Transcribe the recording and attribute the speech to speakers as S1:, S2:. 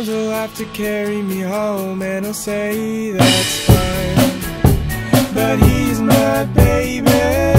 S1: Sometimes he'll have to carry me home and he'll say that's fine. But he's my baby.